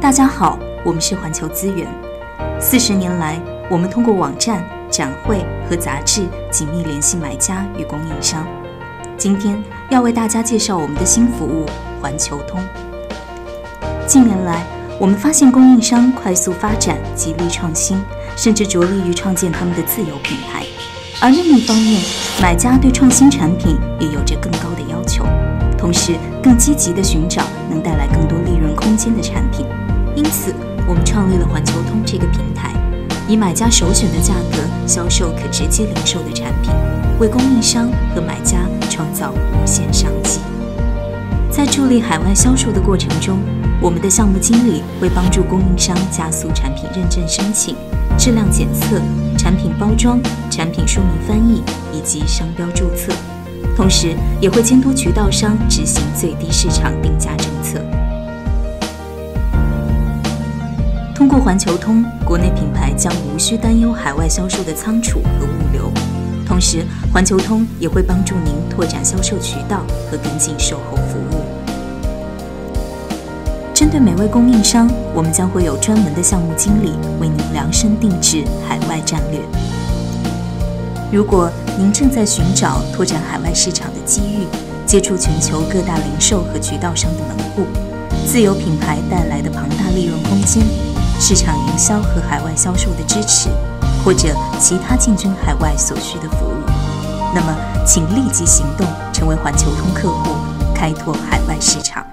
大家好，我们是环球资源。四十年来，我们通过网站、展会和杂志紧密联系买家与供应商。今天要为大家介绍我们的新服务——环球通。近年来，我们发现供应商快速发展，极力创新，甚至着力于创建他们的自有品牌。而另一方面，买家对创新产品也有着更高的要求，同时更积极地寻找能带来更多利润空间的产品。因此，我们创立了环球通这个平台，以买家首选的价格销售可直接零售的产品，为供应商和买家创造无限商机。在助力海外销售的过程中，我们的项目经理会帮助供应商加速产品认证申请。质量检测、产品包装、产品说明翻译以及商标注册，同时也会监督渠道商执行最低市场定价政策。通过环球通，国内品牌将无需担忧海外销售的仓储和物流，同时环球通也会帮助您拓展销售渠道和跟进售后服务。针对每位供应商，我们将会有专门的项目经理为您量身定制海外战略。如果您正在寻找拓展海外市场的机遇，接触全球各大零售和渠道商的门户，自有品牌带来的庞大利润空间，市场营销和海外销售的支持，或者其他进军海外所需的服务，那么请立即行动，成为环球通客户，开拓海外市场。